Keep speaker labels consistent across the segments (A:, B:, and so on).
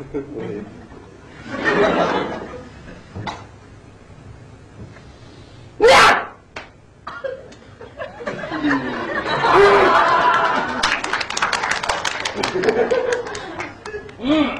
A: 我 嗯。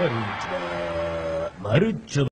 A: まる。マルッチョ